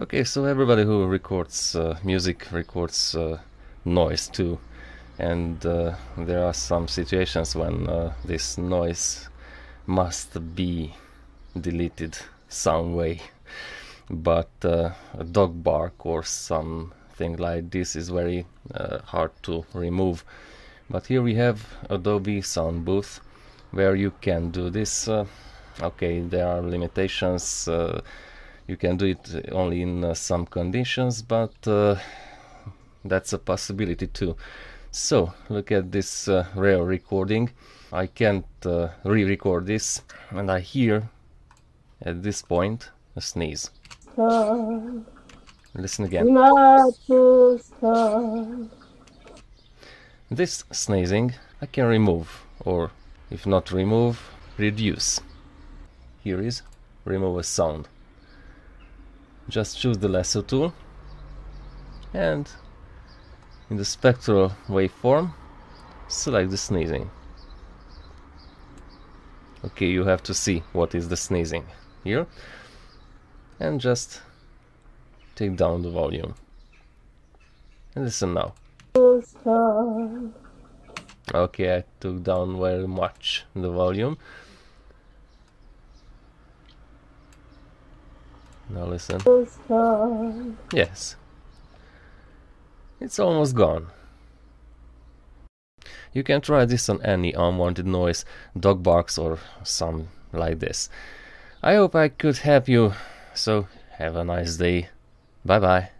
Okay, so everybody who records uh, music records uh, noise too, and uh, there are some situations when uh, this noise must be deleted some way. But uh, a dog bark or something like this is very uh, hard to remove. But here we have Adobe Soundbooth, where you can do this. okay, there are limitations you can do it only in uh, some conditions but uh, that's a possibility too. So look at this uh, rare recording. I can't uh, re-record this and I hear at this point a sneeze. Listen again. This sneezing I can remove or if not remove reduce. Here is remove a sound. Just choose the lasso tool and in the spectral waveform select the sneezing. Okay you have to see what is the sneezing here and just take down the volume. And listen now okay I took down very much the volume Now listen. Yes. It's almost gone. You can try this on any unwanted noise, dog barks or some like this. I hope I could help you, so have a nice day. Bye bye.